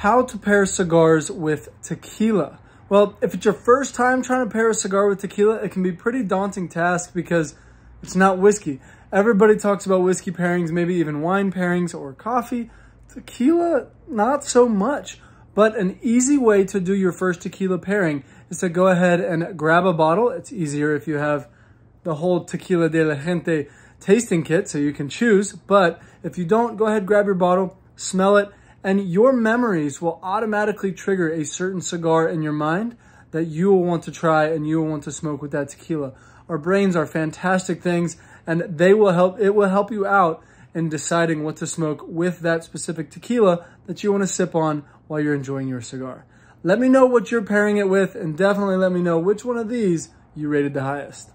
How to pair cigars with tequila. Well, if it's your first time trying to pair a cigar with tequila, it can be pretty daunting task because it's not whiskey. Everybody talks about whiskey pairings, maybe even wine pairings or coffee. Tequila, not so much. But an easy way to do your first tequila pairing is to go ahead and grab a bottle. It's easier if you have the whole Tequila de la Gente tasting kit so you can choose. But if you don't, go ahead, grab your bottle, smell it, and your memories will automatically trigger a certain cigar in your mind that you will want to try and you will want to smoke with that tequila. Our brains are fantastic things and they will help, it will help you out in deciding what to smoke with that specific tequila that you want to sip on while you're enjoying your cigar. Let me know what you're pairing it with and definitely let me know which one of these you rated the highest.